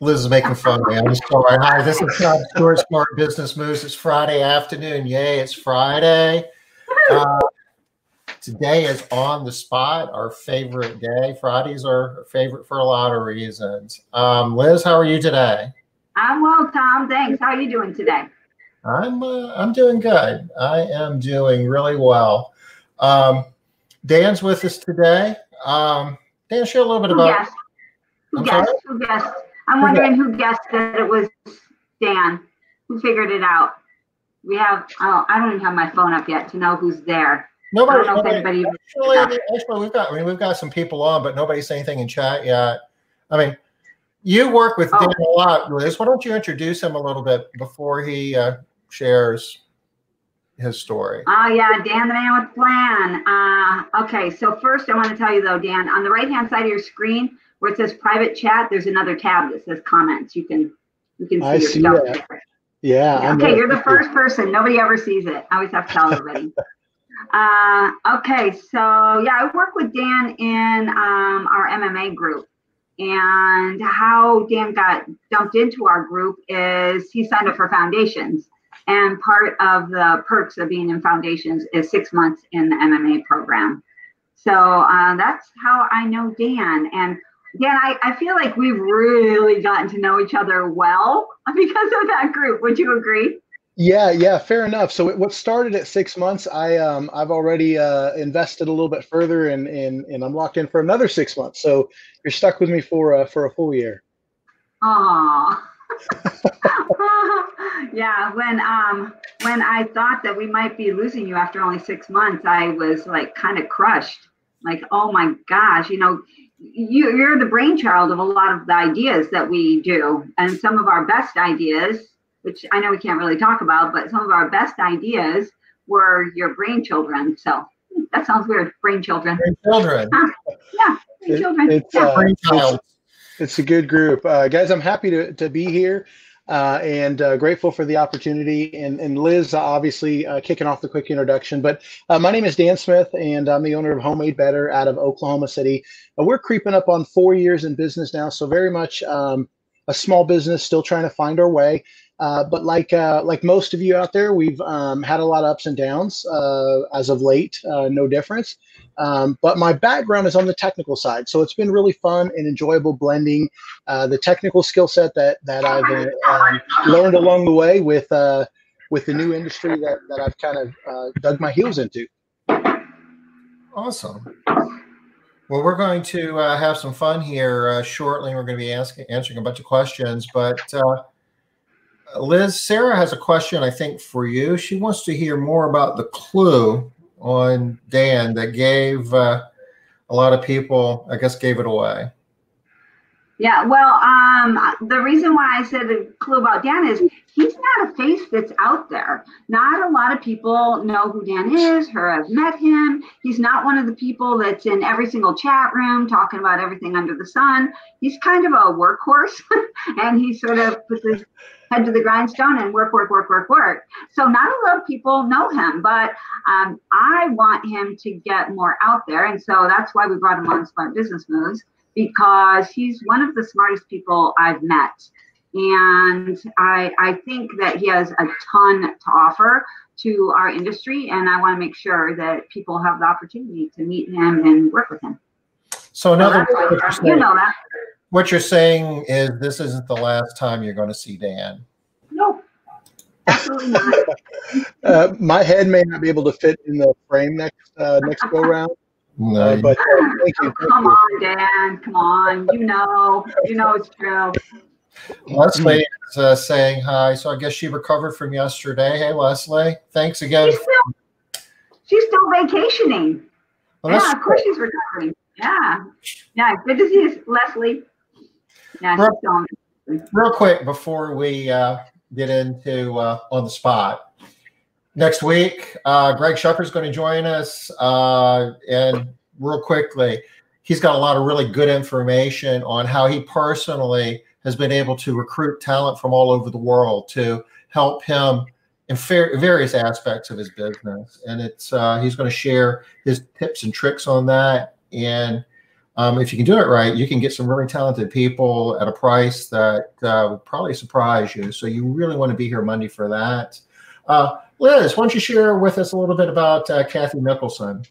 Liz is making fun of me. I'm sorry. Hi, this is Tom Stewart, Smart Business Moves. It's Friday afternoon. Yay, it's Friday. Uh, today is on the spot, our favorite day. Fridays are our favorite for a lot of reasons. Um, Liz, how are you today? I'm well, Tom. Thanks. How are you doing today? I'm uh, I'm doing good. I am doing really well. Um, Dan's with us today. Um, Dan, share a little bit Who about. guessed? Who guessed? Who guessed? I'm wondering who guessed that it was Dan. Who figured it out? We have. Oh, I don't even have my phone up yet to know who's there. Nobody. I don't know if anybody- Actually, actually, we've got I mean, we've got some people on, but nobody's saying anything in chat yet. I mean, you work with Oh. Dan a lot, Liz. Why don't you introduce him a little bit before he uh, shares his story? Oh yeah, Dan the man with the plan. Uh, okay, so first I want to tell you though, Dan, on the right hand side of your screen where it says private chat, there's another tab that says comments. You can you can see I your see stuff. that. there. Yeah. Okay, you're the first person. Nobody ever sees it. I always have to tell everybody. uh, okay, so yeah, I work with Dan in um, our MMA group. And how Dan got dumped into our group is he signed up for foundations. And part of the perks of being in foundations is six months in the MMA program. So uh, that's how I know Dan. And Dan, I, I feel like we've really gotten to know each other well because of that group. Would you agree? Yeah, yeah, fair enough. So it- what started at six months, I um I've already uh, invested a little bit further, and and and I'm locked in for another six months. So you're stuck with me for uh, for a full year. Aw. yeah, when um when I thought that we might be losing you after only six months, I was like kind of crushed. Like, oh my gosh, you know, you you're the brainchild of a lot of the ideas that we do, and some of our best ideas, which I know we can't really talk about, but some of our best ideas were your brainchildren. So that sounds weird, brainchildren. Children, Yeah, It- brainchildren. it's, yeah. uh, brainchild. It's a good group, uh, guys. I'm happy to to be here. Uh, and uh, grateful for the opportunity. And, and Liz, uh, obviously, uh, kicking off the quick introduction. But uh, my name is Dan Smith, and I'm the owner of Homemade Better out of Oklahoma City. We're creeping up on four years in business now, so very much um, a small business, still trying to find our way. Uh, but like uh, like most of you out there, we've um, had a lot of ups and downs uh, as of late. Uh, no difference. Um, but my background is on the technical side, so it's been really fun and enjoyable blending uh, the technical skill set that that I've um, learned along the way with with the new industry that, that I've kind of dug my heels into. Awesome. Well, we're going to have some fun here shortly. We're going to be asking, answering a bunch of questions. But Liz, Sarah has a question, I think, for you. She wants to hear more about the clue on Dan that gave uh, a lot of people, I guess, gave it away. Yeah, well, um, the reason why I said the clue about Dan is he's not a face that's out there. Not a lot of people know who Dan is or have met him. He's not one of the people that's in every single chat room talking about everything under the sun. He's kind of a workhorse and he sort of puts his head to the grindstone and work, work, work, work, work. So not a lot of people know him, but um, I want him to get more out there. And so that's why we brought him on Smart Business Moves because he's one of the smartest people I've met. And I, I think that he has a ton to offer to our industry. And I want to make sure that people have the opportunity to meet him and work with him. So, in So other words, what you're why- saying, you know that. What you're saying is this isn't the last time you're going to see Dan. No, absolutely not. Uh, my head may not be able to fit in the frame next uh, next go round, No, uh, but uh, thank Oh, you. Thank come you. on, Dan. Come on. You know, you know it's true. Leslie is uh, saying hi. So, I guess she recovered from yesterday. Hey, Leslie. Thanks again. She's still, she's still vacationing. Well, yeah, of course she's recovering. Yeah. Yeah, good to see you, Leslie. Still real quick before we uh, get into uh, on the spot. Next week uh, greg shucker is going to join us uh, and real quickly he's got a lot of really good information on how he personally has been able to recruit talent from all over the world to help him in various aspects of his business. And it's uh, he's going to share his tips and tricks on that. And um, if you can do it right, you can get some really talented people at a price that uh, would probably surprise you. So you really want to be here Monday for that. Uh, Liz, why don't you share with us a little bit about uh, Kathy Nicholson?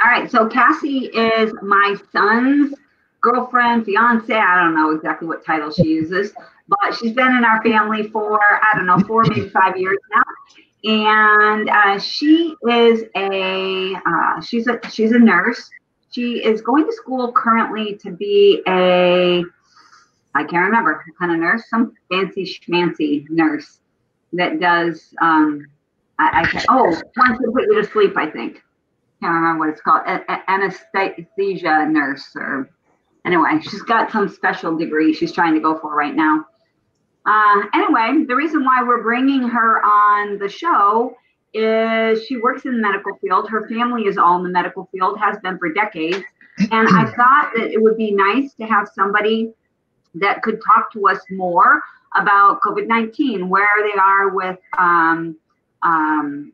All right, so Cassie is my son's girlfriend, fiance. I don't know exactly what title she uses, but she's been in our family for I don't know four maybe five years now, and uh, she is a uh, she's a she's a nurse. She is going to school currently to be a I can't remember, kind of nurse, some fancy schmancy nurse that does um, I, I can, oh wants to put you to sleep. I think can't remember what it's called, a- a- anesthesia nurse or anyway, she's got some special degree she's trying to go for right now. Uh, anyway, the reason why we're bringing her on the show is she works in the medical field. Her family is all in the medical field, has been for decades. And I thought that it would be nice to have somebody that could talk to us more about COVID 19, where they are with um, um,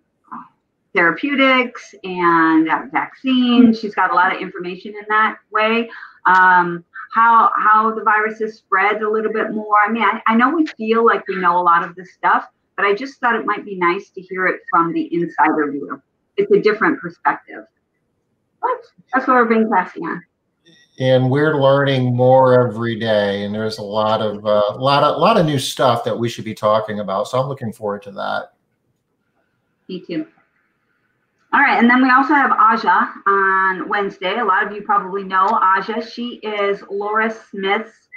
therapeutics and vaccines. She's got a lot of information in that way. Um, how how the virus is spread a little bit more. I mean, I, I know we feel like we know a lot of this stuff, but I just thought it might be nice to hear it from the insider view. It's a different perspective. But that's what we're being classy on. And we're learning more every day, and there's a lot of uh, lot of lot of new stuff that we should be talking about. So I'm looking forward to that. Me too. All right, and then we also have Aja on Wednesday. A lot of you probably know Aja. She is Laura Smith's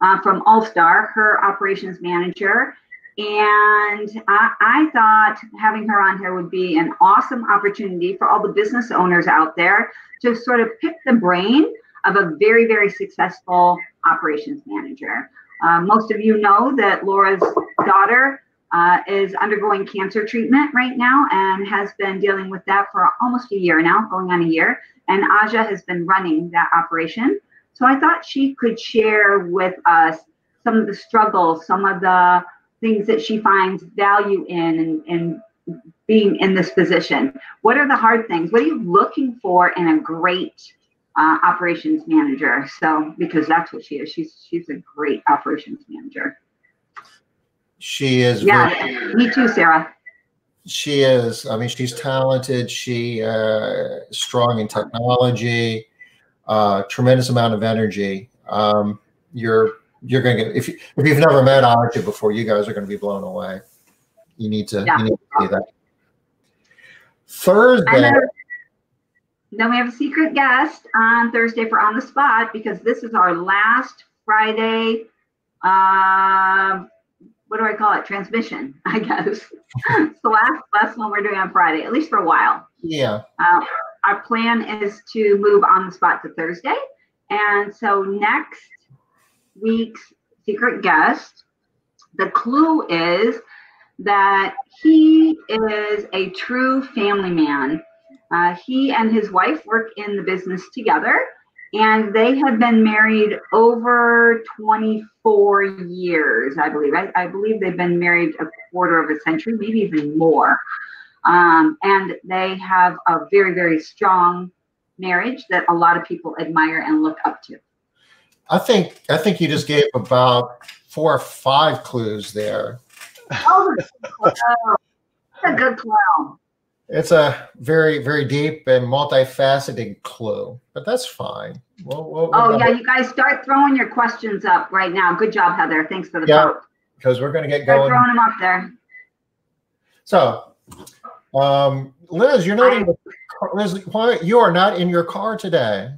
uh, from All Star, her operations manager. And I, I thought having her on here would be an awesome opportunity for all the business owners out there to sort of pick the brain of a very, very successful operations manager. Uh, most of you know that Laura's daughter uh, is undergoing cancer treatment right now and has been dealing with that for almost a year now, going on a year. And Aja has been running that operation. So I thought she could share with us some of the struggles, some of the things that she finds value in and, and being in this position. What are the hard things? What are you looking for in a great uh, operations manager? So because that's what she is. She's she's a great operations manager. She is. Yeah, very, me too, Sarah. She is. I mean, she's talented. She uh, strong in technology. Uh, tremendous amount of energy. Um, you're you're going to get if you, if you've never met Aja before, you guys are going to be blown away. You need to, yeah. you need to see that. Thursday. Then, then we have a secret guest on Thursday for on the spot because this is our last Friday. Uh, what do I call it? Transmission, I guess. it's the last last one we're doing on Friday, at least for a while. Yeah. Uh, our plan is to move on the spot to Thursday, and so next week's secret guest, the clue is that he is a true family man. Uh, he and his wife work in the business together and they have been married over 24 years, I believe. I, I, believe they've been married a quarter of a century, maybe even more. Um, and they have a very, very strong marriage that a lot of people admire and look up to. I think I think you just gave about four or five clues there. Oh, that's a good clue. It's a very, very deep and multifaceted clue, but that's fine. We'll, we'll, oh, we'll yeah. You guys start throwing your questions up right now. Good job, Heather. Thanks for the yeah, because we're going to get start going. throwing them up there. So, um, Liz, you're not I, in. Liz, why you are not in your car today?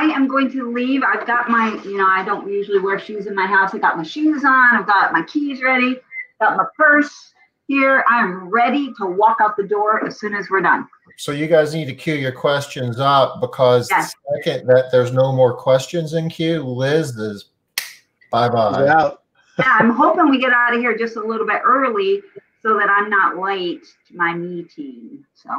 I am going to leave. I've got my, you know, I don't usually wear shoes in my house. I got my shoes on. I've got my keys ready. Got my purse here. I'm ready to walk out the door as soon as we're done. So you guys need to queue your questions up because yes. the second that there's no more questions in queue, Liz is bye bye. Yeah. yeah, I'm hoping we get out of here just a little bit early so that I'm not late to my meeting. So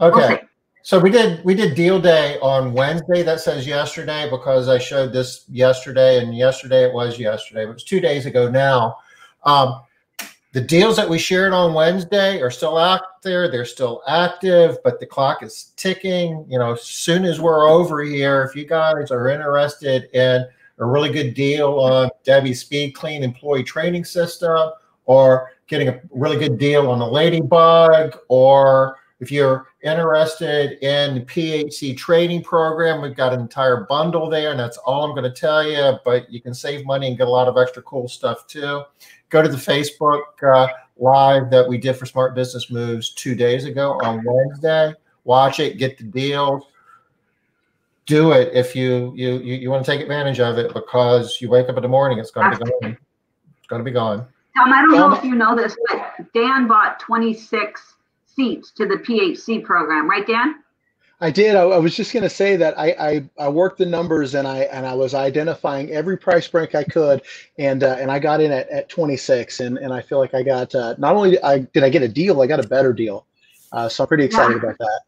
okay. We'll so we did we did deal day on Wednesday. That says yesterday because I showed this yesterday, and yesterday it was yesterday. It was two days ago now. Um, the deals that we shared on Wednesday are still out there. They're still active, but the clock is ticking. You know, as soon as we're over here, if you guys are interested in a really good deal on Debbie Speed Clean employee training system, or getting a really good deal on the Ladybug, or if you're interested in the PHC training program, we've got an entire bundle there, and that's all I'm going to tell you. But you can save money and get a lot of extra cool stuff too. Go to the Facebook uh, live that we did for Smart Business Moves two days ago on Wednesday. Watch it, get the deals. Do it if you you you, you want to take advantage of it because you wake up in the morning, it's going to be gone. It's going to be gone. Tom, I don't know if you know this, but Dan bought 26 seats to the PHC program, right, Dan? I did. I, I was just going to say that I, I, I worked the numbers and I and I was identifying every price break I could, and uh, and I got in at, at 26, and and I feel like I got uh, not only I did I get a deal, I got a better deal, uh, so I'm pretty excited yeah. about that.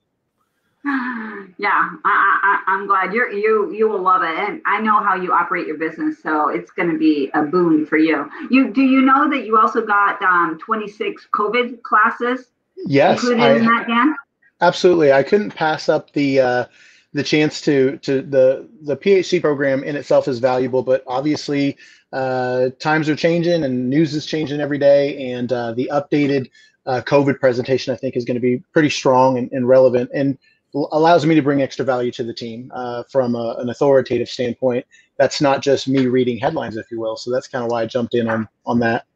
Yeah, I, I, I'm glad you're you you will love it, and I know how you operate your business, so it's going to be a boon for you. You do you know that you also got um, 26 COVID classes Yes, I, in that, Dan? Absolutely, I couldn't pass up the uh, the chance to to the the PHC program in itself is valuable, but obviously uh, times are changing and news is changing every day, and uh, the updated uh, COVID presentation I think is going to be pretty strong and, and relevant and allows me to bring extra value to the team uh, from a, an authoritative standpoint. That's not just me reading headlines, if you will. So that's kind of why I jumped in on on that.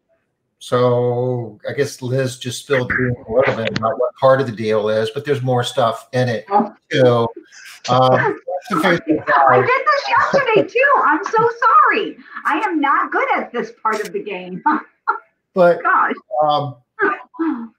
So I guess Liz just spilled a little bit about what part of the deal is, but there's more stuff in it too. Um, I did this yesterday too. I'm so sorry. I am not good at this part of the game. but gosh. Um,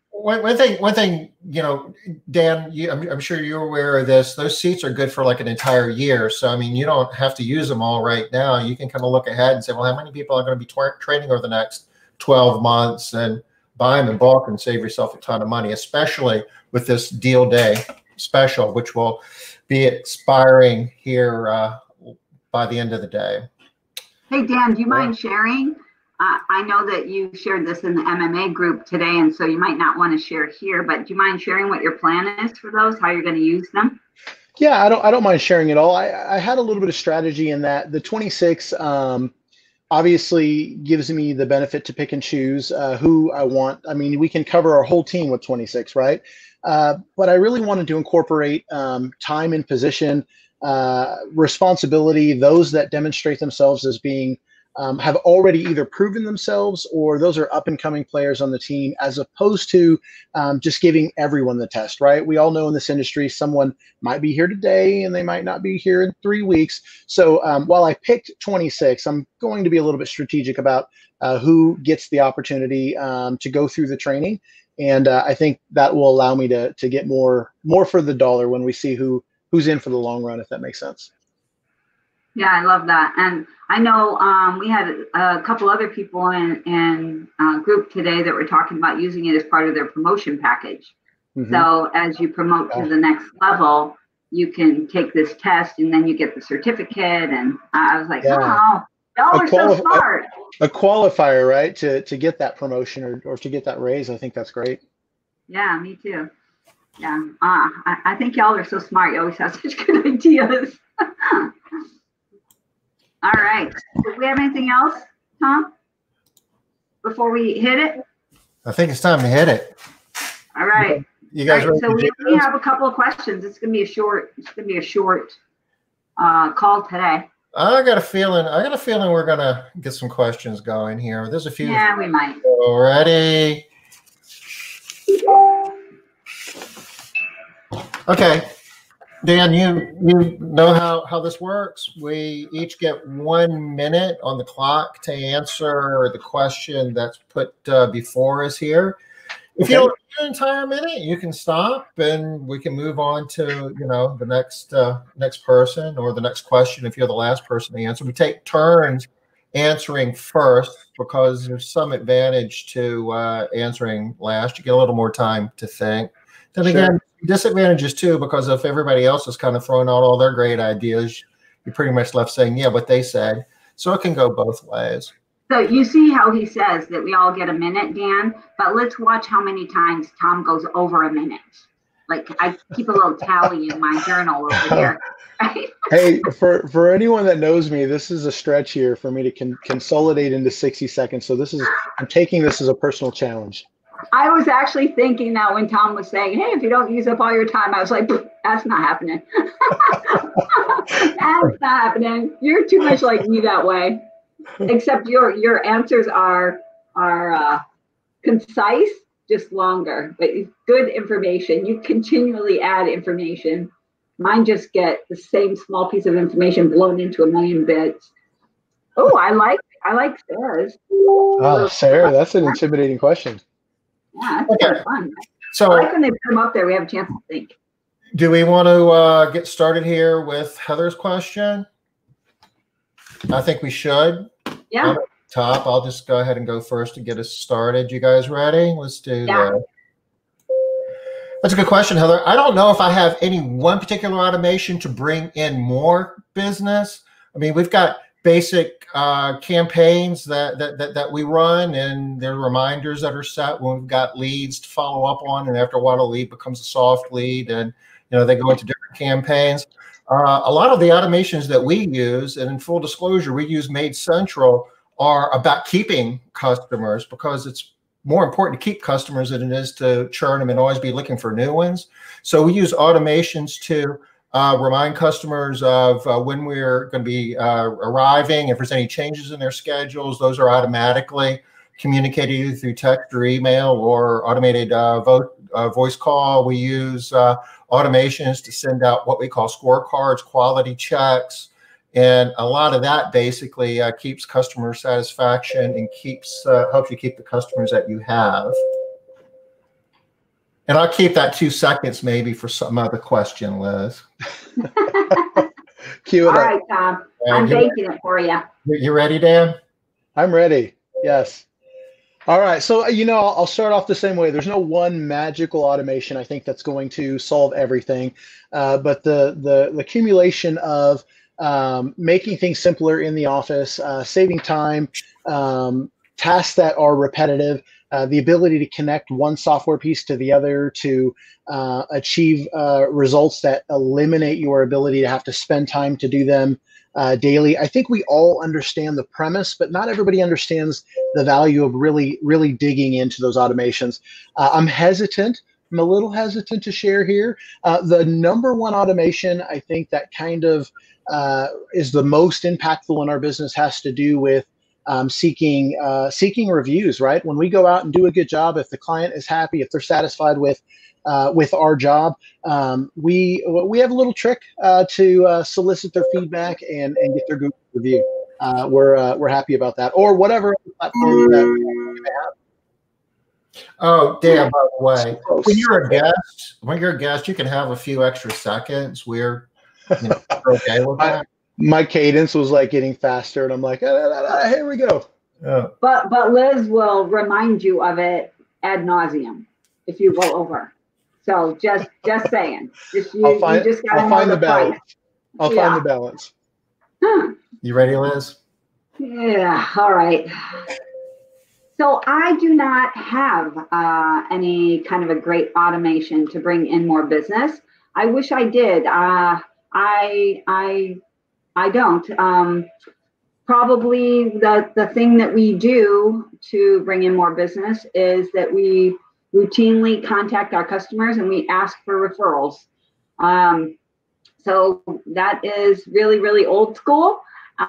one, one thing, one thing, you know, Dan, you, I'm, I'm, sure you're aware of this. Those seats are good for like an entire year. So, I mean, you don't have to use them all right now. You can kind of look ahead and say, well, how many people are going to be training over the next 12 months and buy them in bulk and save yourself a ton of money, especially with this deal day special, which will be expiring here uh, by the end of the day. Hey, Dan, do you mind sharing? Uh, I know that you shared this in the MMA group today, and so you might not want to share here, but do you mind sharing what your plan is for those, how you're going to use them? Yeah, I don't. I don't mind sharing at all. I, I had a little bit of strategy in that the 26 um, obviously gives me the benefit to pick and choose uh, who I want. I mean, we can cover our whole team with 26, right? Uh, but I really wanted to incorporate um, time and position, uh, responsibility, those that demonstrate themselves as being um, have already either proven themselves or those are up and coming players on the team, as opposed to um, just giving everyone the test, right? We all know in this industry, someone might be here today and they might not be here in three weeks. So um, while I picked 26, I'm going to be a little bit strategic about uh, who gets the opportunity um, to go through the training. And uh, I think that will allow me to, to get more more for the dollar when we see who who's in for the long run, if that makes sense. Yeah, I love that. And I know um, we had a couple other people in, in uh, group today that were talking about using it as part of their promotion package. Mm-hmm. So as you promote to the next level, you can take this test and then you get the certificate. And I was like, yeah. oh, y'all are quali- so smart. A, a, qualifier, right? To, to get that promotion or, or to get that raise. I think that's great. Yeah, me too. Yeah. Uh, I, I think y'all are so smart. You always have such good ideas. All right. Do we have anything else, Tom? Before we hit it? I think it's time to hit it. All right. You guys right, so we only have a couple of questions. It's gonna be a short, it's gonna be a short uh, call today. I got a feeling I got a feeling we're gonna get some questions going here. There's a few Yeah, we might. Already. Okay. Dan, you you know how how this works. We each get one minute on the clock to answer the question that's put uh, before us here. If okay. you don't get an entire minute, you can stop and we can move on to you know the next uh, next person or the next question. If you're the last person to answer, we take turns answering first because there's some advantage to uh, answering last. You get a little more time to think. Then sure. again, disadvantages too, because if everybody else is kind of throwing out all their great ideas, you're pretty much left saying, yeah, what they said. So it can go both ways. So you see how he says that we all get a minute, Dan, but let's watch how many times Tom goes over a minute. Like I keep a little tally in my journal over here. Right? hey, for for anyone that knows me, this is a stretch here for me to con- consolidate into 60 seconds. So this is I'm taking this as a personal challenge. I was actually thinking that when Tom was saying, "Hey, if you don't use up all your time," I was like, "That's not happening. That's not happening. You're too much like me that way." Except your your answers are are uh, concise, just longer, but good information. You continually add information. Mine just get the same small piece of information blown into a million bits. Oh, I like I like Sarah's. Oh, Sarah, that's an intimidating question. Yeah, that's okay. fun. So I like when they put them up there, we have a chance to think. Do we want to uh, get started here with Heather's question? I think we should. Yeah. Top. I'll just go ahead and go first to get us started. You guys ready? Let's do yeah. that. That's a good question, Heather. I don't know if I have any one particular automation to bring in more business. I mean, we've got basic uh, campaigns that, that, that that we run, and there are reminders that are set when we've got leads to follow up on, and after a while, a lead becomes a soft lead, and you know they go into different campaigns. Uh, a lot of the automations that we use, and in full disclosure, we use Maid Central, are about keeping customers because it's more important to keep customers than it is to churn them and always be looking for new ones. So we use automations to uh, remind customers of uh, when we're going to be uh, arriving. If there's any changes in their schedules, those are automatically communicated either through text or email or automated uh, vote, uh, voice call. We use uh, automations to send out what we call scorecards, quality checks. And a lot of that basically keeps customer satisfaction and keeps helps you keep the customers that you have. And I'll keep that two seconds maybe for some other question, Liz. Cue it All up. right, Tom. I'm baking it for you. You ready, Dan? I'm ready. Yes. All right. So, you know, I'll start off the same way. There's no one magical automation I think that's going to solve everything. Uh, but the, the, the accumulation of um, making things simpler in the office, uh, saving time, um, tasks that are repetitive, uh, the ability to connect one software piece to the other to uh, achieve uh, results that eliminate your ability to have to spend time to do them uh, daily. I think we all understand the premise, but not everybody understands the value of really, really digging into those automations. Uh, I'm hesitant. I'm a little hesitant to share here. the number one automation I think that kind of is the most impactful in our business has to do with um, seeking uh, seeking reviews. Right when we go out and do a good job, if the client is happy, if they're satisfied with uh, with our job, um, we we have a little trick uh, to uh, solicit their feedback and and get their Google review. Uh, we're uh, we're happy about that, or whatever platform that Oh, Dan, by the way, when you're a guest, when you're a guest, you can have a few extra seconds. We're you know, okay with that my cadence was like getting faster, and I'm like, ah, ah, ah, here we go. Yeah. But but Liz will remind you of it ad nauseum if you go over. So just just saying, just you, I'll find, you just got to find the, the balance. I'll yeah. find the balance. Huh. You ready, Liz? Yeah. All right. So I do not have uh, any kind of a great automation to bring in more business. I wish I did. Uh, I I I don't. Um, probably the, the thing that we do to bring in more business is that we routinely contact our customers and we ask for referrals. Um, so that is really, really old school.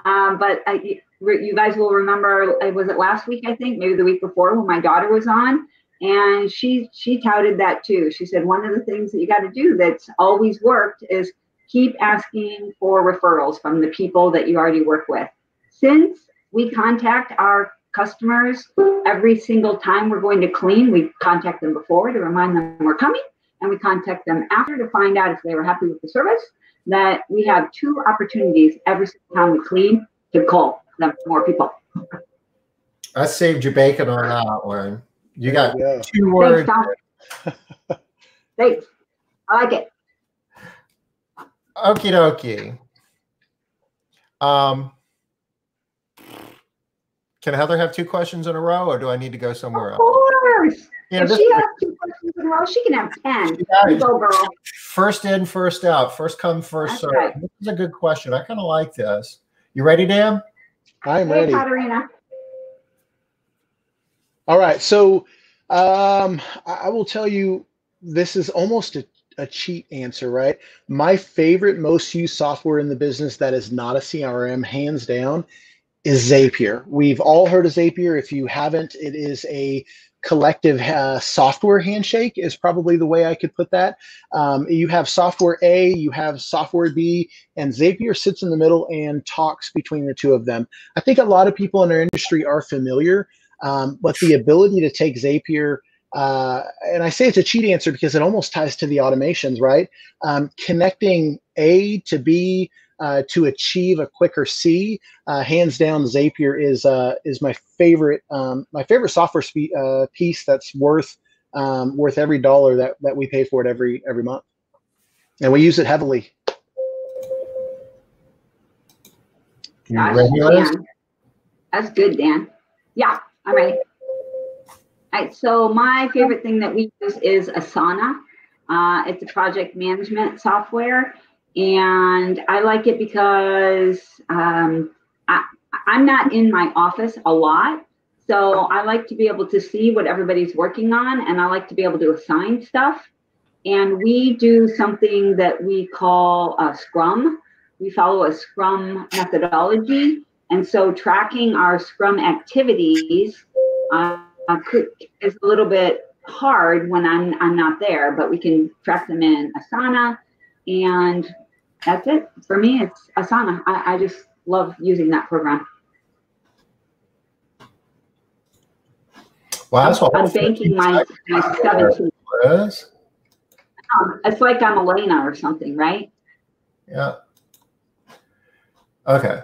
Um, but I, you guys will remember, it was it last week, I think, maybe the week before when my daughter was on? And she she touted that too. She said one of the things that you got to do that's always worked is keep asking for referrals from the people that you already work with. Since we contact our customers every single time we're going to clean, we contact them before to remind them we're coming, and we contact them after to find out if they were happy with the service. That we have two opportunities every single time we clean to call them more people. I saved you bacon on that one. You got yeah. two words. Thanks, Thanks. I like it. Okie dokie. Um, Can Heather have two questions in a row, or do I need to go somewhere Of else? course. Yeah, if she has two questions in a row, she can have ten. Yeah. Go, girl. first in, first out. First come, first That's serve. right. This is a good question. I kind of like this. You ready, Dan? I'm Hey, ready. Katarina. All right. So um, I, I will tell you this is almost a, a cheat answer, right? My favorite, most used software in the business that is not a CRM, hands down, is Zapier. We've all heard of Zapier. If you haven't, it is a collective uh, software handshake, is probably the way I could put that. Um, you have software A, you have software B, and Zapier sits in the middle and talks between the two of them. I think a lot of people in our industry are familiar. Um, but the ability to take Zapier, uh, and I say it's a cheat answer because it almost ties to the automations, right? Um, connecting A to B uh, to achieve a quicker C, uh, hands down, Zapier is uh, is my favorite um, my favorite software spe- uh, piece that's worth um, worth every dollar that that we pay for it every every month, and we use it heavily. You Gosh, ready, Dan. That's good, Dan. Yeah, I'm ready. So my favorite thing that we use is Asana. Uh, it's a project management software, and I like it because um, I, I'm not in my office a lot. So I like to be able to see what everybody's working on, and I like to be able to assign stuff. And we do something that we call a Scrum. We follow a Scrum methodology. And so tracking our Scrum activities uh, could, is a little bit hard when I'm, I'm not there, but we can track them in Asana. And that's it. For me, it's Asana. I, I just love using that program. Wow, that's I'm banking my, my 17. Liz. Um, it's like I'm Elena or something, right? Yeah. Okay.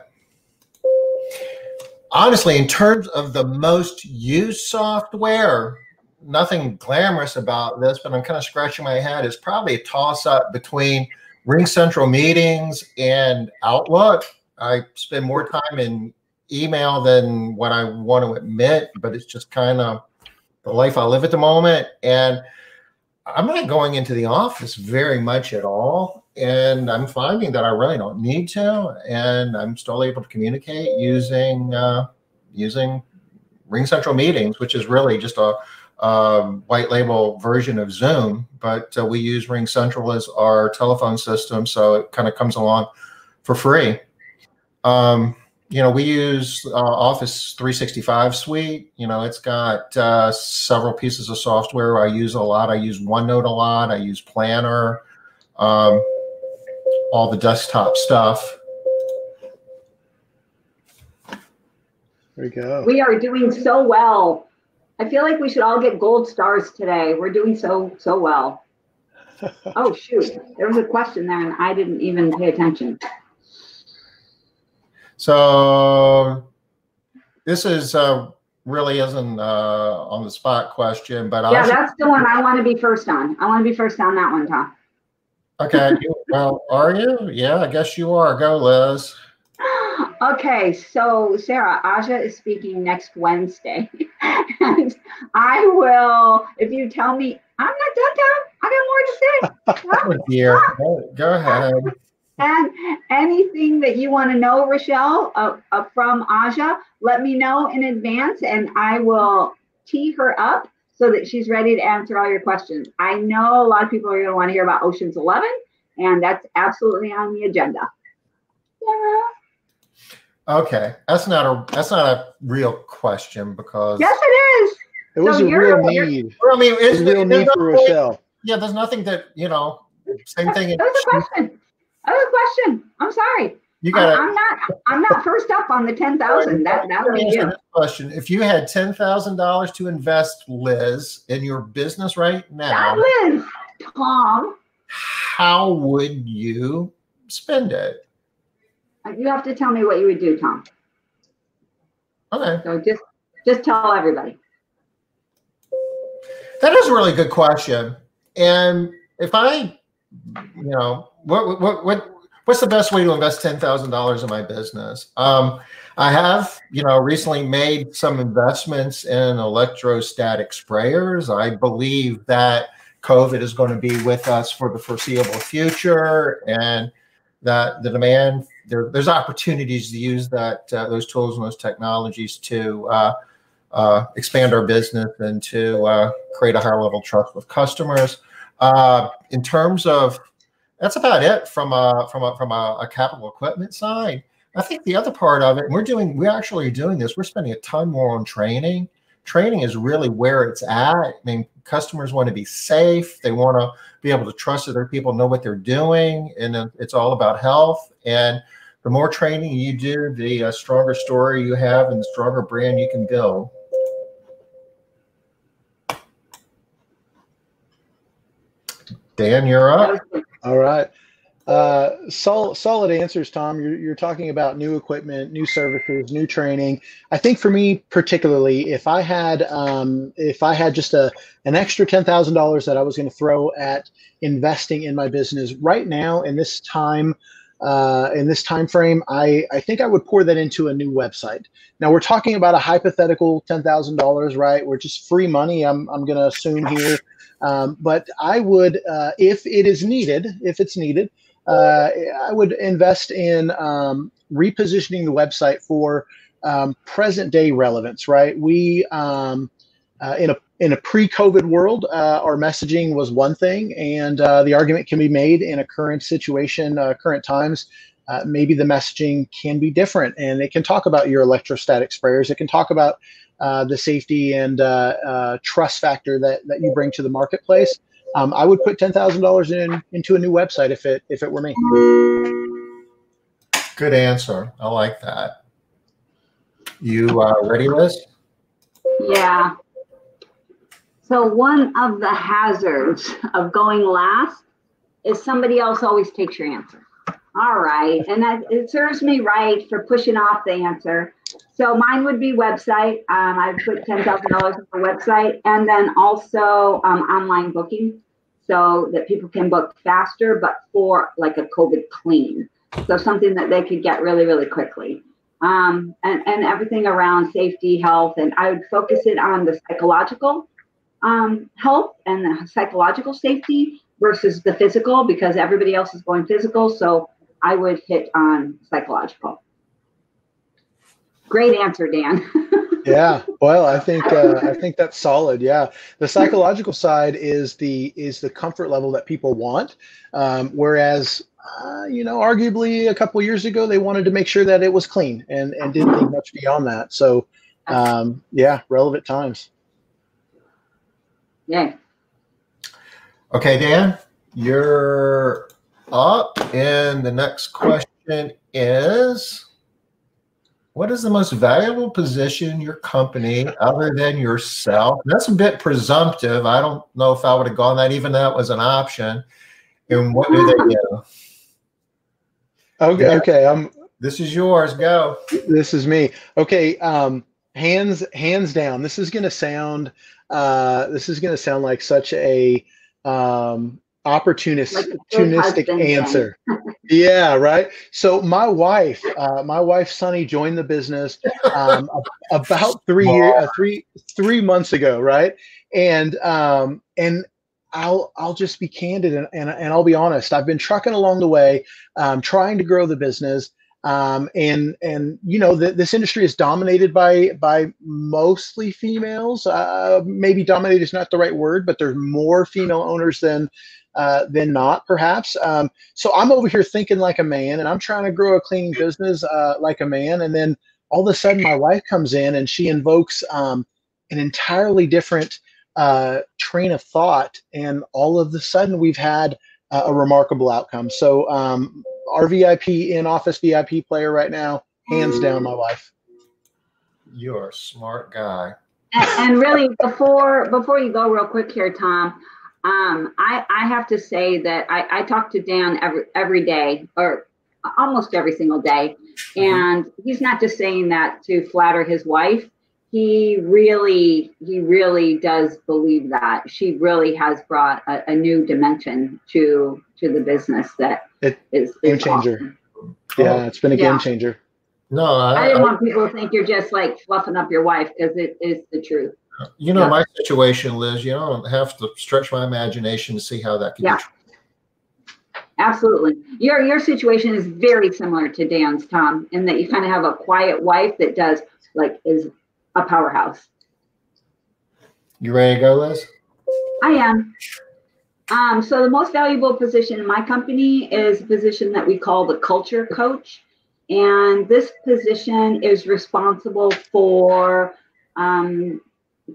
Honestly, in terms of the most used software, nothing glamorous about this, but I'm kind of scratching my head. It's probably a toss up between Ring Central Meetings and Outlook. I spend more time in email than what I want to admit, but it's just kind of the life I live at the moment. And I'm not going into the office very much at all. And I'm finding that I really don't need to. And I'm still able to communicate using uh, using Ring Central Meetings, which is really just a um, white label version of Zoom. But uh, we use Ring Central as our telephone system, so it kind of comes along for free. Um, you know, we use uh, Office 365 suite. You know, it's got uh, several pieces of software I use a lot. I use OneNote a lot. I use Planner, um, all the desktop stuff. There you go. We are doing so well. I feel like we should all get gold stars today. We're doing so, so well. Oh, shoot. There was a question there and I didn't even pay attention. So this is uh, really isn't uh, on the spot question, but Yeah, I'll that's the one I want to be first on. I want to be first on that one, Tom. okay. well, are you? Yeah, I guess you are. Go, Liz. Okay, so Sarah, Aja is speaking next Wednesday. and I will, if you tell me, I'm not done, Tom. I got more to say. Oh dear. Go, go ahead. And anything that you want to know, Rochelle, uh, uh, from Aja, let me know in advance and I will tee her up so that she's ready to answer all your questions. I know a lot of people are going to want to hear about Ocean's 11, and that's absolutely on the agenda. Sarah? Okay, that's not a that's not a real question because Yes, it is. It was So a real you're- need. Well, I mean, It it's a real need for Rochelle. Yeah, there's nothing that you know. Same thing. That was a question. That a question. I'm sorry. You got I'm not. I'm not first up on the ten thousand. That that would be you. question. If you had ten thousand dollars to invest, Liz, in your business right now, Liz. Tom. how would you spend it? You have to tell me what you would do, Tom. Okay, So just just tell everybody. that is a really good question. And if I, you know, what what what what's the best way to invest ten thousand dollars in my business? Um, I have, you know, recently made some investments in electrostatic sprayers. I believe that COVID is going to be with us for the foreseeable future, and that the demand there, there's opportunities to use that uh, those tools and those technologies to uh, uh, expand our business and to uh, create a higher level trust with customers. Uh, in terms of that's about it from a from a from a, a, capital equipment side. I think the other part of it, we're doing, we're actually doing this. We're spending a ton more on training. Training is really where it's at. I mean, customers want to be safe. They want to be able to trust that their people know what they're doing, and it's all about health. And the more training you do, the uh, stronger story you have, and the stronger brand you can build. Dan, you're up. All right. Uh, solid, solid answers, Tom. You're, you're talking about new equipment, new services, new training. I think for me particularly, if I had um, if I had just a an extra ten thousand dollars that I was going to throw at investing in my business right now in this time uh, in this time frame, I, I think I would pour that into a new website. Now we're talking about a hypothetical ten thousand dollars, right? We're just free money. I'm I'm going to assume here. Um, but I would, uh, if it is needed, if it's needed, uh, I would invest in um, repositioning the website for um, present day relevance. Right? We um, uh, in a in a pre-COVID world, uh, our messaging was one thing, and uh, the argument can be made in a current situation, uh, current times. maybe the messaging can be different, and it can talk about your electrostatic sprayers. It can talk about uh, the safety and uh, uh, trust factor that, that you bring to the marketplace. Um, I would put ten thousand dollars in into a new website if it if it were me. Good answer. I like that. You uh, ready, Liz? Yeah. So one of the hazards of going last is somebody else always takes your answer. All right, and that it serves me right for pushing off the answer. So mine would be website. Um, I put ten thousand dollars on the website, and then also um, online booking, so that people can book faster, but for like a COVID clean. So something that they could get really, really quickly. Um, and, and everything around safety, health, and I would focus it on the psychological um, health and the psychological safety versus the physical because everybody else is going physical. So I would hit on psychological. Great answer, Dan. yeah, well, I think uh, I think that's solid. Yeah, the psychological side is the is the comfort level that people want, um, whereas uh, you know, arguably a couple years ago they wanted to make sure that it was clean and and didn't think much beyond that. So, um, yeah, relevant times. Yeah. Okay, Dan, you're up, and the next question is what is the most valuable position in your company other than yourself? That's a bit presumptive. I don't know if I would have gone that, even that was an option. And what do they do? Okay, yeah. okay. I'm this is yours. Go. This is me. Okay. Um, hands hands down. This is gonna sound uh this is gonna sound like such a um opportunist, like opportunistic answer. yeah, right. So my wife, uh, my wife Sunny joined the business um, about three year, uh, three three months ago, right? And um, and I'll I'll just be candid and, and, and I'll be honest. I've been trucking along the way, um, trying to grow the business. Um, and and you know the, this industry is dominated by by mostly females. Uh, maybe dominated is not the right word, but there's more female owners than uh, than not, perhaps. Um, so I'm over here thinking like a man, and I'm trying to grow a cleaning business uh, like a man, and then all of a sudden my wife comes in and she invokes um, an entirely different uh, train of thought, and all of a sudden we've had a remarkable outcome. So um, our VIP in office VIP player right now, hands down, my wife. You're a smart guy. And, and really, before before you go, real quick here, Tom. Um, I, I have to say that I, I talk to Dan every every day or almost every single day, mm-hmm. and he's not just saying that to flatter his wife. He really he really does believe that she really has brought a, a new dimension to to the business that it, is, game changer. Awesome. Yeah, it's been a yeah. game changer. No, I, I didn't want people to think you're just like fluffing up your wife because it is the truth. You know, yeah. my situation, Liz, you don't have to stretch my imagination to see how that can yeah. Absolutely. Your your situation is very similar to Dan's, Tom, in that you kind of have a quiet wife that does like is a powerhouse. You ready to go, Liz? I am. Um, so the most valuable position in my company is a position that we call the culture coach. And this position is responsible for um,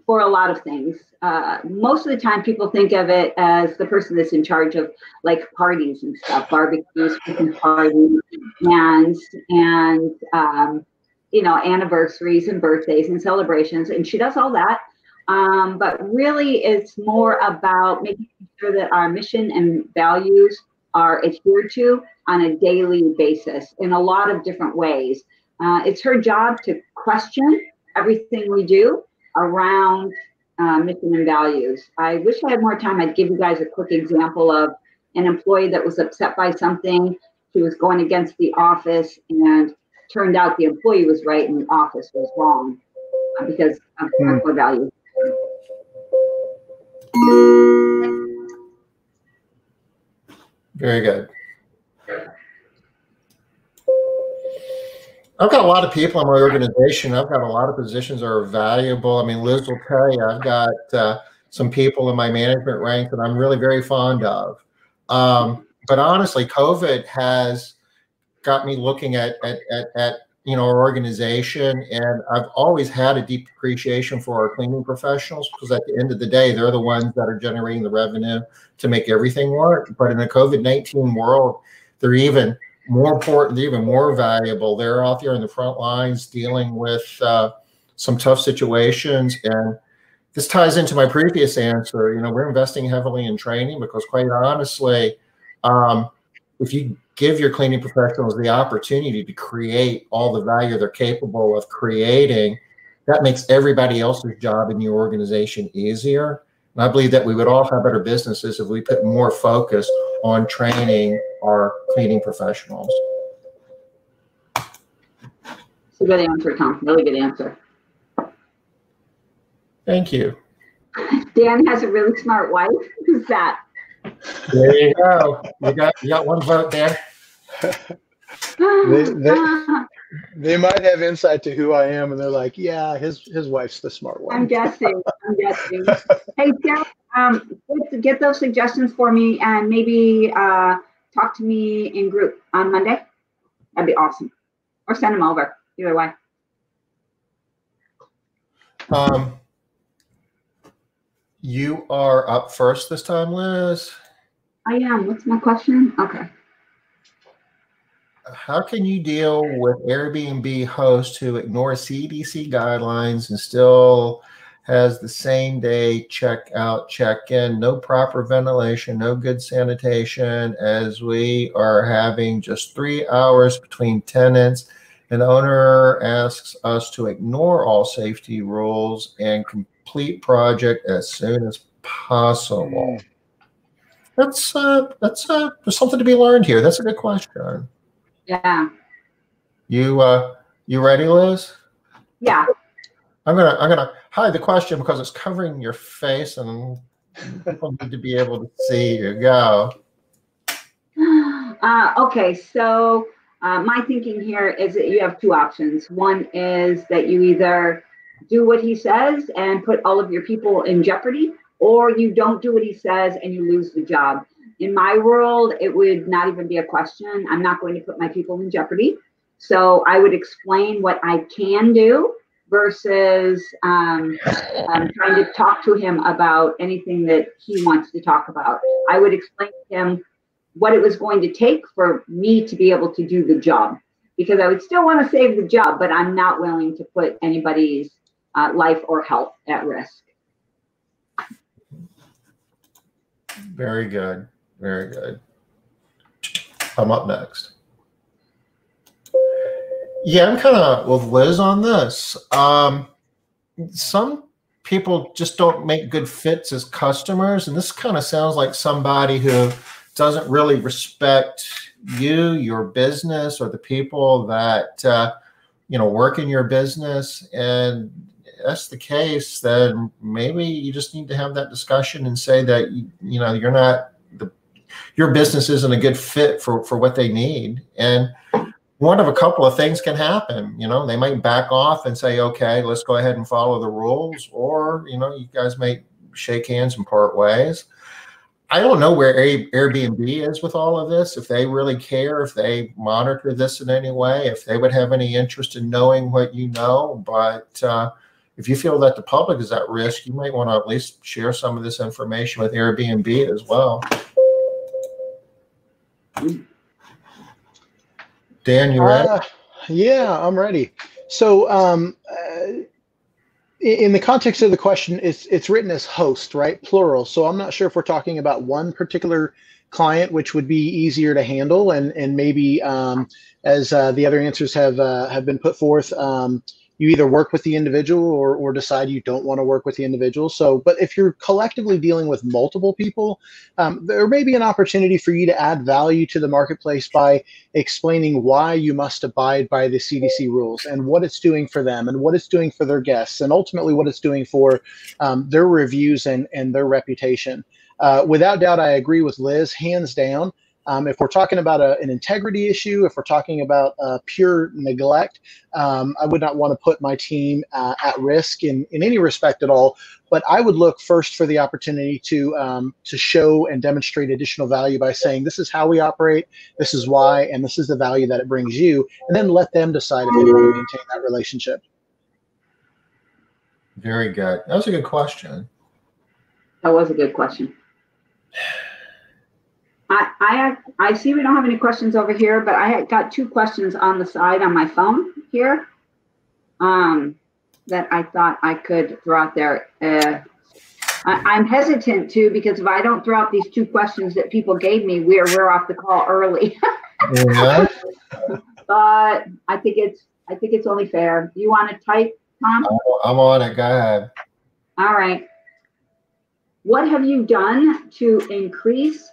for a lot of things. Uh, most of the time, people think of it as the person that's in charge of like parties and stuff, barbecues, parties, and and um, you know anniversaries and birthdays and celebrations, and she does all that. Um, but really, it's more about making sure that our mission and values are adhered to on a daily basis in a lot of different ways. Uh, it's her job to question everything we do around uh, mission and values. I wish I had more time. I'd give you guys a quick example of an employee that was upset by something. He was going against the office, and turned out the employee was right and the office was wrong uh, because of hmm. core values. Very good. I've got a lot of people in my organization. I've got a lot of positions that are valuable. I mean, Liz will tell you, I've got uh, some people in my management rank that I'm really very fond of. Um, but honestly, COVID has got me looking at, at, at, at you know our organization and i've always had a deep appreciation for our cleaning professionals because at the end of the day they're the ones that are generating the revenue to make everything work but in a covid-19 world they're even more important, even more valuable. They're out there in the front lines dealing with uh, some tough situations. And this ties into my previous answer. You know, we're investing heavily in training because, quite honestly, um, if you give your cleaning professionals the opportunity to create all the value they're capable of creating, that makes everybody else's job in your organization easier. And I believe that we would all have better businesses if we put more focus on training our cleaning professionals. It's a good answer, Tom. Really good answer. Thank you. Dan has a really smart wife. Who's that? There you go. You got you got one vote there. they, they, uh, they might have insight to who I am, and they're like, "Yeah, his his wife's the smart one." I'm guessing. I'm guessing. hey, Sarah, um, get, get, those suggestions for me, and maybe uh, talk to me in group on Monday. That'd be awesome. Or send them over. Either way. Um, you are up first this time, Liz. I am. What's my question? Okay how can you deal with Airbnb hosts who ignore CDC guidelines and still has the same day check out, check in, no proper ventilation, no good sanitation, as we are having just three hours between tenants. An owner asks us to ignore all safety rules and complete project as soon as possible. Hmm. That's uh, that's uh, there's something to be learned here. That's a good question. Yeah. You uh you ready, Liz? Yeah. I'm gonna I'm gonna hide the question because it's covering your face and people need to be able to see you. Go. Uh, okay, so uh, my thinking here is that you have two options. One is that you either do what he says and put all of your people in jeopardy, or you don't do what he says and you lose the job in my world, it would not even be a question. I'm not going to put my people in jeopardy. So I would explain what I can do versus um, um, trying to talk to him about anything that he wants to talk about. I would explain to him what it was going to take for me to be able to do the job because I would still want to save the job, but I'm not willing to put anybody's uh, life or health at risk. Very good. Very good. I'm up next. Yeah, I'm kind of with Liz on this. Um, some people just don't make good fits as customers, and this kind of sounds like somebody who doesn't really respect you, your business, or the people that uh, you know, work in your business. And that's the case, then maybe you just need to have that discussion and say that you, you know you're not the your business isn't a good fit for for what they need. And one of a couple of things can happen. You know, they might back off and say, okay, let's go ahead and follow the rules, or you know, you guys may shake hands and part ways. I don't know where Airbnb is with all of this. If they really care, if they monitor this in any way, if they would have any interest in knowing what you know. But uh, if you feel that the public is at risk, you might want to at least share some of this information with Airbnb as well. Dan, you ready? Uh, yeah, I'm ready. So, um, uh, in the context of the question, it's it's written as host, right? Plural. So I'm not sure if we're talking about one particular client, which would be easier to handle, and and maybe um, as uh, the other answers have uh, have been put forth, um, you either work with the individual or, or decide you don't want to work with the individual. So, but if you're collectively dealing with multiple people, um, there may be an opportunity for you to add value to the marketplace by explaining why you must abide by the CDC rules and what it's doing for them and what it's doing for their guests and ultimately what it's doing for um, their reviews and, and their reputation. Uh, without doubt, I agree with Liz, hands down. Um, if we're talking about a, an integrity issue, if we're talking about uh, pure neglect, um, I would not want to put my team uh, at risk in, in any respect at all. But I would look first for the opportunity to um, to show and demonstrate additional value by saying this is how we operate, this is why, and this is the value that it brings you, and then let them decide if they want to maintain that relationship. Very good. That was a good question. That was a good question. I, I, I see we don't have any questions over here, but I got two questions on the side on my phone here um, that I thought I could throw out there. Uh, I, am hesitant to because if I don't throw out these two questions that people gave me, we're we're off the call early. yeah. But I think it's I think it's only fair. You want to type, Tom? I'm on it. Go ahead. All right. What have you done to increase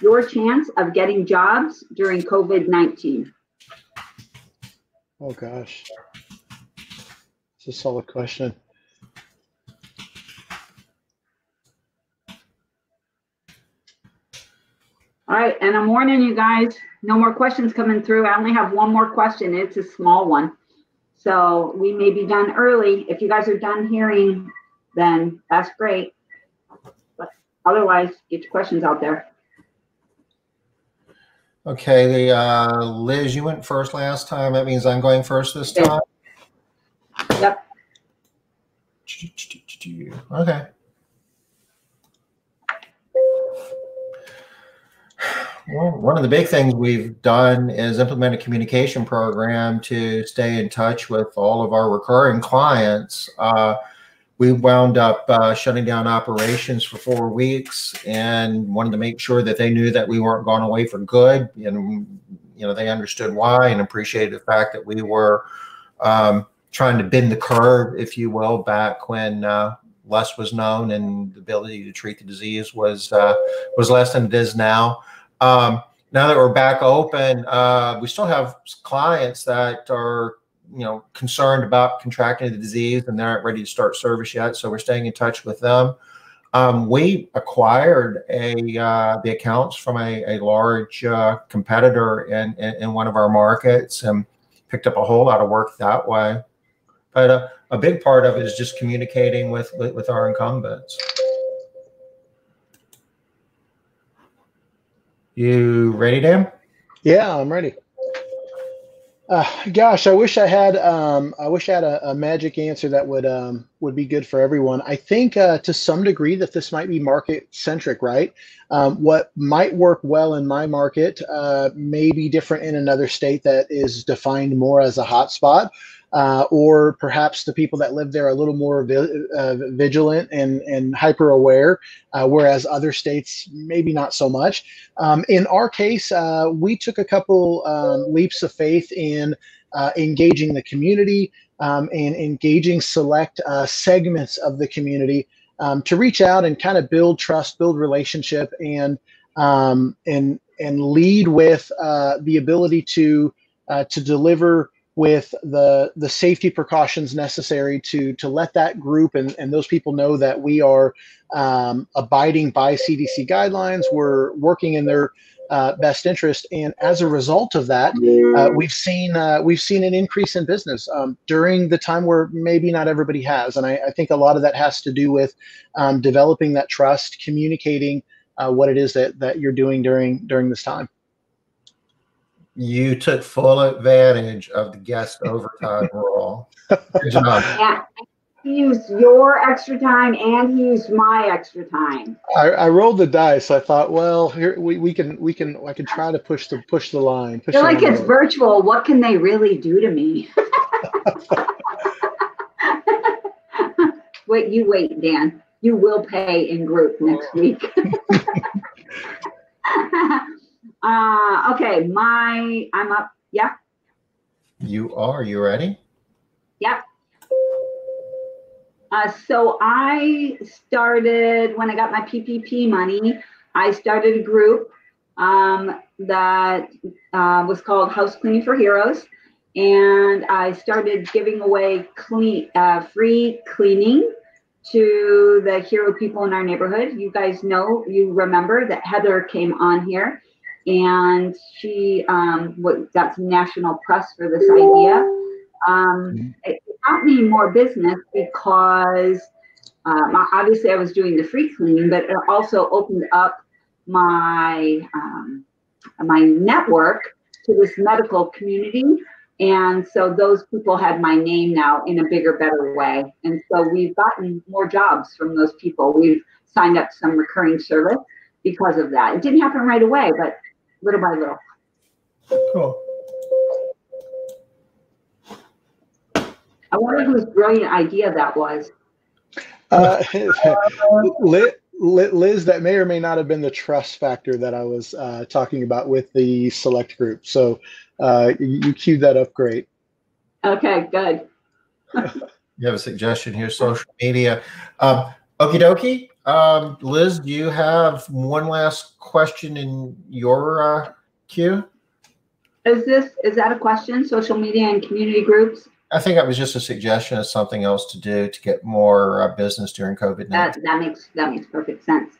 your chance of getting jobs during COVID 19? Oh, gosh. It's a solid question. All right, and I'm warning you guys, no more questions coming through. I only have one more question. It's a small one. So we may be done early. If you guys are done hearing, then that's great. But otherwise, get your questions out there. Okay, the uh, Liz, you went first last time. That means I'm going first this time. Yep. Okay. Well, one of the big things we've done is implement a communication program to stay in touch with all of our recurring clients. Uh, we wound up uh, shutting down operations for four weeks and wanted to make sure that they knew that we weren't going away for good and you know they understood why and appreciated the fact that we were um, trying to bend the curve if you will back when uh, less was known and the ability to treat the disease was uh, was less than it is now. Um, now that we're back open uh, we still have clients that are you know concerned about contracting the disease and they're not ready to start service yet. So we're staying in touch with them. Um, we acquired a uh, the accounts from a, a large uh, competitor in, in, in one of our markets and picked up a whole lot of work that way. But uh, a big part of it is just communicating with, with, with our incumbents. You ready dan? Yeah i'm ready uh, gosh, I wish I had. Um, I wish I had a, a magic answer that would um, would be good for everyone. I think uh, to some degree that this might be market centric, right? Um, what might work well in my market uh, may be different in another state that is defined more as a hotspot uh, or perhaps the people that live there are a little more vi- uh, vigilant and, and hyper aware, uh, whereas other states maybe not so much. Um, in our case, uh, we took a couple um, leaps of faith in uh, engaging the community um, and engaging select uh, segments of the community um, to reach out and kind of build trust, build relationship, and um, and and lead with the ability to to deliver with the the safety precautions necessary to to let that group and, and those people know that we are um, abiding by CDC guidelines. We're working in their uh, best interest, and as a result of that, uh, we've seen uh, we've seen an increase in business um, during the time where maybe not everybody has, and I, I think a lot of that has to do with um, developing that trust, communicating uh, what it is that that you're doing during during this time. You took full advantage of the guest overtime rule. Good job. Yeah, he used your extra time and he used my extra time. I, I rolled the dice. I thought, well, here we, we can we can I can try to push the push the line. Push Feel the like line it's over. virtual. What can they really do to me? wait, you wait, Dan. You will pay in group next week. Uh, okay, my I'm up. Yeah, You are. You ready? Yep. Uh, so I started when I got my PPP money. I started a group um, that uh, was called House Cleaning for Heroes, and I started giving away clean, uh, free cleaning to the hero people in our neighborhood. You guys know, you remember that Heather came on here, and she um, what, got some national press for this idea. Um, it got me more business because um, obviously I was doing the free cleaning, but it also opened up my um, my network to this medical community. And so those people had my name now in a bigger, better way. And so we've gotten more jobs from those people. We've signed up some recurring service because of that. It didn't happen right away, but little by little. Cool. I wonder whose brilliant idea that was. Uh, Liz, Liz, that may or may not have been the trust factor that I was uh, talking about with the select group. So uh, you, you queued that up great. Okay, good. You have a suggestion here, social media. Um, Okie dokie. Um, Liz, do you have one last question in your uh, queue? Is this, is that a question? Social media and community groups? I think that was just a suggestion of something else to do to get more uh, business during COVID That, that makes, that makes perfect sense.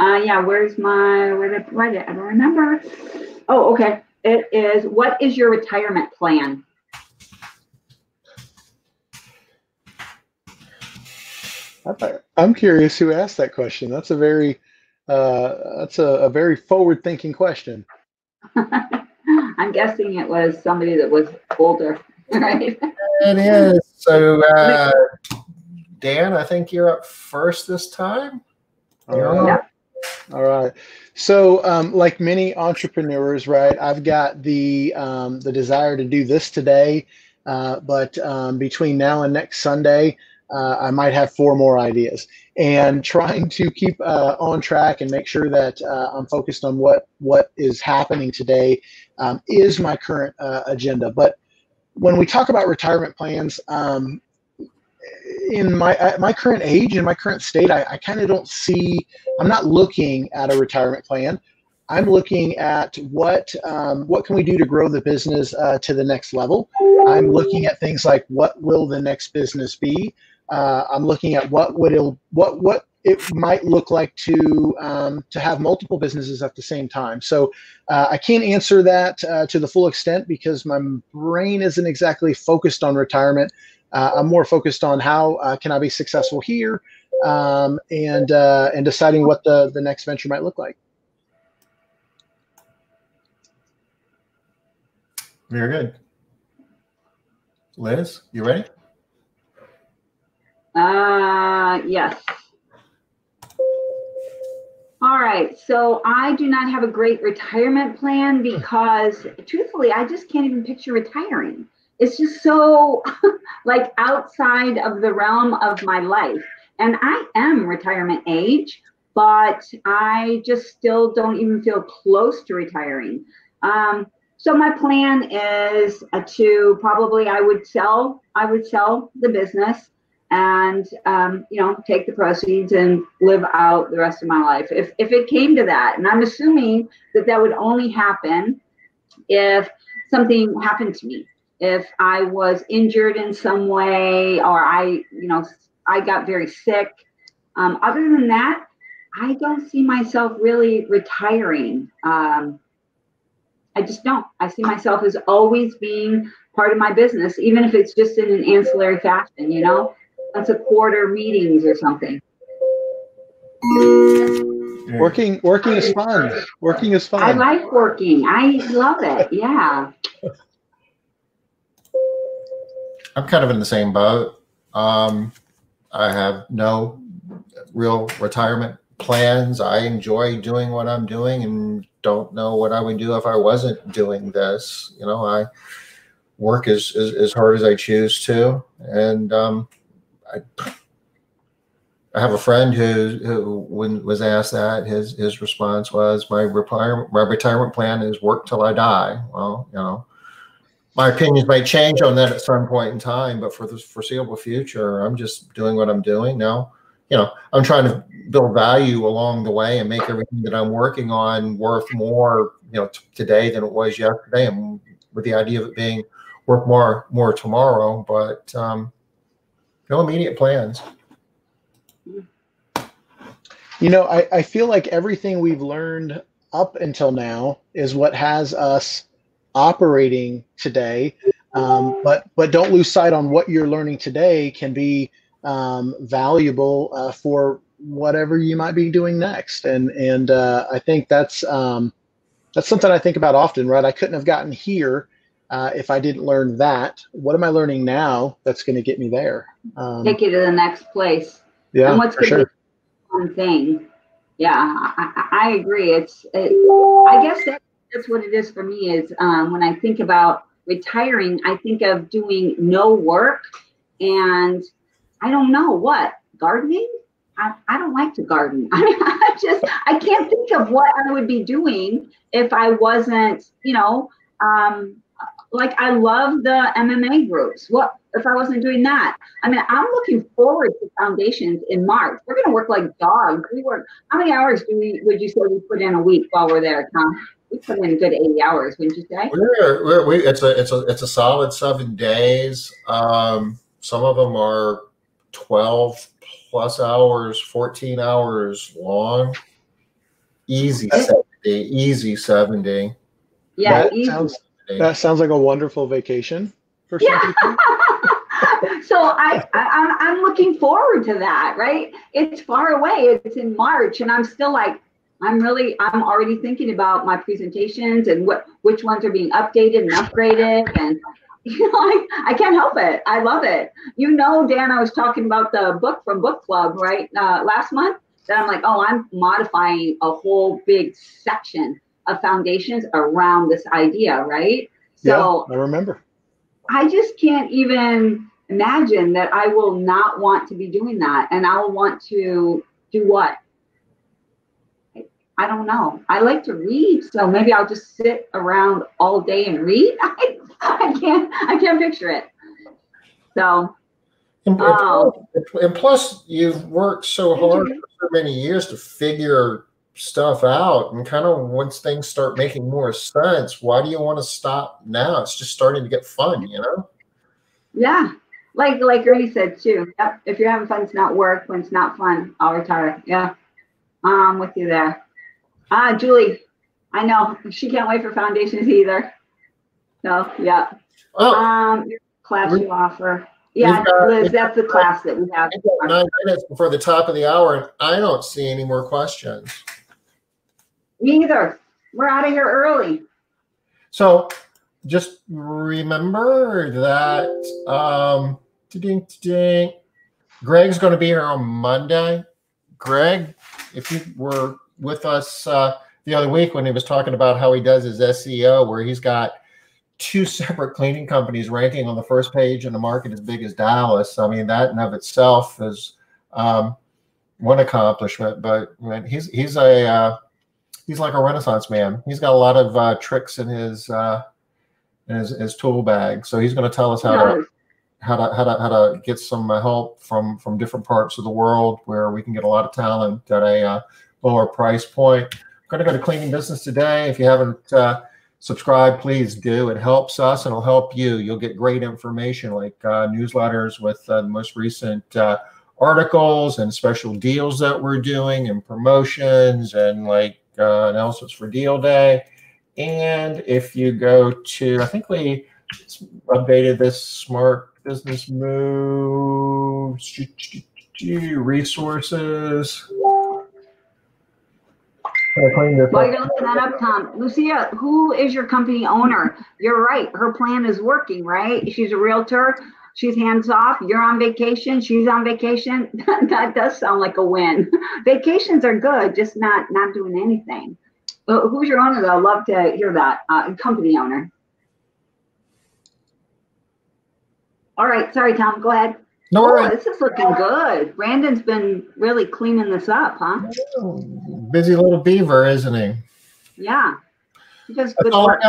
Uh, yeah, where's my, where did I write it? I don't remember. Oh, okay. It is, what is your retirement plan? I'm curious who asked that question. That's a very uh, that's a, a very forward thinking question. I'm guessing it was somebody that was older, right? It is. So, uh, Dan, I think you're up first this time. All You're right. on. All right. So, um, like many entrepreneurs, right, I've got the um, the desire to do this today, uh, but um, between now and next Sunday, uh, I might have four more ideas. And trying to keep uh, on track and make sure that uh, I'm focused on what what is happening today um, is my current uh, agenda. But when we talk about retirement plans, um, in my at my current age in my current state, I, I kind of don't see. I'm not looking at a retirement plan. I'm looking at what um, what can we do to grow the business uh, to the next level. I'm looking at things like what will the next business be. Uh, I'm looking at what would it what what it might look like to um, to have multiple businesses at the same time. So uh, I can't answer that uh, to the full extent because my brain isn't exactly focused on retirement. Uh, I'm more focused on how uh, can I be successful here, um, and uh, and deciding what the the next venture might look like. Very good. Liz, you ready? Uh, yes. All right. So I do not have a great retirement plan because truthfully, I just can't even picture retiring. It's just so like outside of the realm of my life. And I am retirement age, but I just still don't even feel close to retiring. Um, so my plan is to probably I would sell I would sell the business and um, you know take the proceeds and live out the rest of my life if if it came to that and i'm assuming that that would only happen if something happened to me if I was injured in some way or I, you know, I got very sick. Um, other than that, I don't see myself really retiring. Um, I just don't. I see myself as always being part of my business, even if it's just in an ancillary fashion, you know, once a quarter meetings or something. Working, working is fun. Working is fun. I like working. I love it. Yeah. I'm kind of in the same boat. Um, I have no real retirement plans. I enjoy doing what I'm doing and don't know what I would do if I wasn't doing this. You know, I work as, as, as hard as I choose to. And um, I, I have a friend who, who when was asked that, his, his response was, my retirement, my retirement plan is work till I die. Well, you know, my opinions might change on that at some point in time, but for the foreseeable future, I'm just doing what I'm doing now. You know, I'm trying to build value along the way and make everything that I'm working on worth more, you know, today than it was yesterday, and with the idea of it being worth more more tomorrow. But um, no immediate plans. You know, I, I feel like everything we've learned up until now is what has us operating today. Um, but but don't lose sight on what you're learning today can be um, valuable uh, for whatever you might be doing next. And and uh, I think that's um, that's something I think about often. Right? I couldn't have gotten here uh, if I didn't learn that. What am I learning now that's going to get me there? Um, Take you to the next place. Yeah, and what's for sure. one thing? Yeah, I, I agree. It's it, I guess that that's what it is for me is um, when I think about retiring, I think of doing no work and I don't know what gardening. I, I don't like to garden. I mean, I just I can't think of what I would be doing if I wasn't, you know, um, like I love the MMA groups. What if I wasn't doing that? I mean, I'm looking forward to foundations in March. We're going to work like dogs. We work. How many hours do we? Would you say we put in a week while we're there, Tom? we put in a good 80 hours, wouldn't you say? We're, we're, we, it's a it's a it's a solid seven days. Um, some of them are 12 plus hours, 14 hours long. Easy 70, easy 70. Yeah, that sounds that sounds like a wonderful vacation for some yeah. people. so I, I I'm looking forward to that, right? It's far away. It's in March, and I'm still like, I'm really, I'm already thinking about my presentations and what, which ones are being updated and upgraded. And, you know, I, I can't help it. I love it. You know, Dan, I was talking about the book from Book Club, right? Uh, last month that I'm like, oh, I'm modifying a whole big section of foundations around this idea, right? So yeah, I remember. I just can't even imagine that I will not want to be doing that. And I will want to do what? I don't know. I like to read, so maybe I'll just sit around all day and read. I, I can't. I can't picture it. So. And, um, and plus, you've worked so hard for so many years to figure stuff out, and kind of once things start making more sense, why do you want to stop now? It's just starting to get fun, you know. Yeah, like like Ernie said too. Yep. If you're having fun, it's not work. When it's not fun, I'll retire. Yeah, I'm with you there. Ah, Julie, I know she can't wait for foundations either. So yeah. Oh, um, class you offer. Yeah, got, Liz, that's the class that we have. Nine minutes before the top of the hour, and I don't see any more questions. Either. We're out of here early. So just remember that um ding ding Greg's going to be here on Monday. Greg, if you were with us uh, the other week when he was talking about how he does his SEO, where he's got two separate cleaning companies ranking on the first page in a market as big as Dallas. I mean, that in of itself is um, one accomplishment. But he's he's a uh, he's like a renaissance man. He's got a lot of uh, tricks in his uh, in his, his tool bag. So he's going to tell us how to how to how to how to get some help from from different parts of the world where we can get a lot of talent at a uh, lower price point. I'm going to go to cleaning business today. If you haven't uh, subscribe, please do. It helps us and it'll help you. You'll get great information like uh, newsletters with uh, the most recent uh, articles and special deals that we're doing and promotions and like uh, announcements for deal day. And if you go to, I think we updated this smart business moves resources. While you're looking that up, Tom, Lucia, who is your company owner? You're right. Her plan is working, right? She's a realtor. She's hands off. You're on vacation. She's on vacation. that does sound like a win. Vacations are good, just not not doing anything. But who's your owner? Though? I'd love to hear that. Uh, company owner. All right. Sorry, Tom. Go ahead. No, oh, this is looking good. Brandon's been really cleaning this up, huh? Busy little beaver, isn't he? Yeah. He does good work.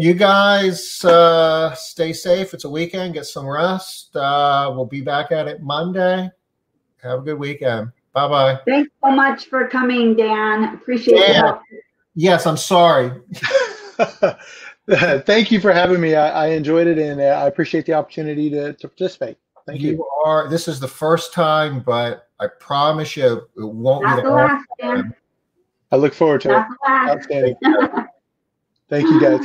You guys uh, stay safe. It's a weekend. Get some rest. Uh, we'll be back at it Monday. Have a good weekend. Bye bye. Thanks so much for coming, Dan. Appreciate yeah. it. Yes, I'm sorry. Thank you for having me. I, I enjoyed it and uh, I appreciate the opportunity to, to participate. Thank you. You are. This is the first time, but I promise you, it won't Not be the, the last time. I look forward to Not it. Outstanding. Thank you, guys. Have